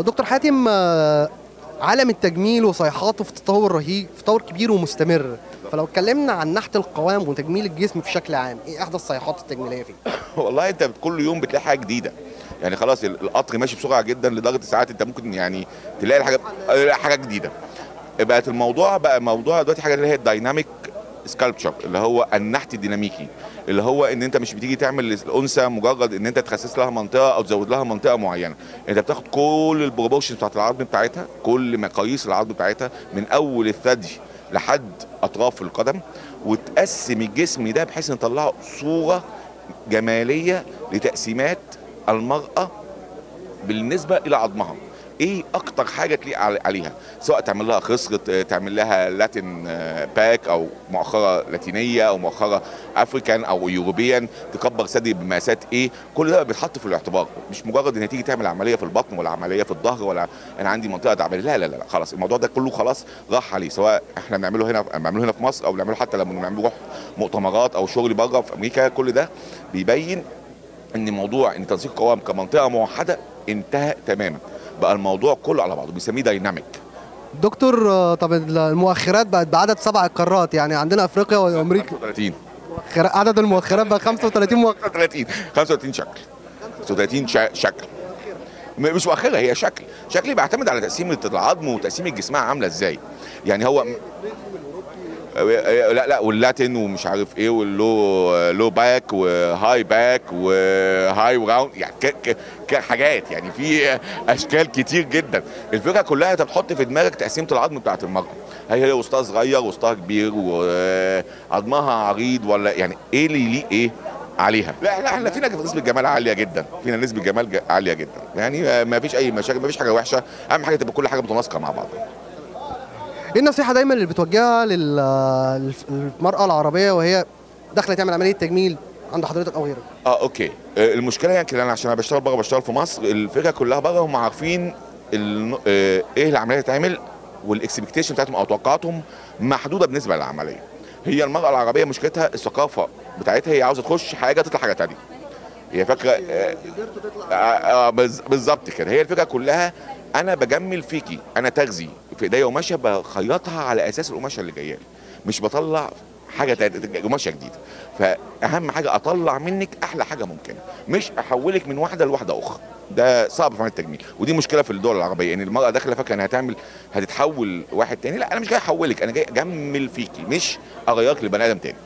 دكتور حاتم آه، عالم التجميل وصيحاته في تطور رهيب في تطور كبير ومستمر. فلو اتكلمنا عن نحت القوام وتجميل الجسم بشكل عام إيه أحدث الصيحات التجميلية فيه؟ والله أنت كل يوم بتلاقي حاجة جديدة. يعني خلاص ال- القطر ماشي بسرعة جدا لدرجة ساعات أنت ممكن يعني تلاقي الحاجة حاجة جديدة. بقت الموضوع بقى موضوع دلوقتي حاجة اللي هي الدايناميك سكالبتشر اللي هو النحت الديناميكي اللي هو إن أنت مش بتيجي تعمل الأنثى مجرد إن أنت تخسس لها منطقة أو تزود لها منطقة معينة. أنت بتاخد كل ال proportion بتاعت العظم بتاعتها كل مقاييس العظم بتاعتها من أول الثدي لحد أطراف القدم وتقسم الجسم ده بحيث إن تطلعه صورة جمالية لتقسيمات المرأة بالنسبة إلى عظمها. إيه أكتر حاجة تليق عليها؟ سواء تعمل لها خصر ت- تعمل لها Latin آه، back أو مؤخرة لاتينيه أو مؤخرة African أو European تكبر ثدي بمقاسات إيه كل ده بيتحط في الاعتبار. مش مجرد إن تيجي تعمل عملية في البطن ولا عملية في الظهر ولا أنا عندي منطقة تعبانه لا لا لا لا، خلاص الموضوع ده كله خلاص راح عليه سواء إحنا بنعمله هنا بنعمله هنا في مصر أو بنعمله حتى لما بنروح مؤتمرات أو شغل بره في أمريكا كل ده بيبين إن موضوع إن تنسيق القوام كمنطقة موحدة انتهى تماما. بقى الموضوع كله على بعضه بنسميه دايناميك دكتور آه، طب المؤخرات بقت بعدد سبع قارات يعني عندنا أفريقيا وأمريكا. 35 مؤخر- عدد المؤخرات بقى 35 مؤخر 35 35 شكل. 35 شا- شكل. مش مؤخرة هي شكل. شكل بيعتمد على تقسيم العظم وتقسيم الجسمها عاملة إزاي. يعني هو لا لا وال Latin ومش عارف إيه وال low low back و high back و high round يعني ك ك كحاجات يعني في أشكال كتير جدا. الفكرة كلها انت بتحط في دماغك تقسيمة العظم بتاعت المراه هي هي وسطها صغير وسطها كبير وعظمها عريض ولا يعني إيه اللي يليق إيه عليها؟ لا لا إحنا فينا نسبة جمال عالية جدا فينا نسبة جمال عالية جدا. يعني ما فيش أي مشاكل ما فيش حاجة وحشة. أهم حاجة تبقى كل حاجة متناسقة مع بعض. إيه النصيحة دايما اللي بتوجهها لل- للمرأة العربية وهي داخلة تعمل عملية تجميل عند حضرتك أو غيرك؟ آه okay. آه، المشكلة يعني كده أنا عشان أنا بشتغل بره بشتغل في مصر الفكرة كلها بره هم عارفين آه، إيه العملية تتعمل وال expectation بتاعتهم أو توقعاتهم محدودة بالنسبة للعملية. هي المرأة العربية مشكلتها الثقافة بتاعتها هي عاوزة تخش حاجة تطلع حاجة تانية. هي فاكره آه، آه، بالظبط كده. هي الفكرة كلها أنا بجمل فيكي أنا تغذي في إيديا قماشه بخيطها على أساس القماشة اللي جاية لي مش بطلع حاجة قماشة جديدة. فأهم حاجة أطلع منك أحلى حاجة ممكنة مش أحولك من واحدة لواحدة أخرى. ده صعب في عمليه التجميل. ودي مشكلة في الدول العربية إن المرأة داخلة فاكرة إنها هتعمل هتتحول واحد تاني. لا أنا مش جاي أحولك أنا جاي أجمل فيكي مش أغيرك لبني آدم تاني.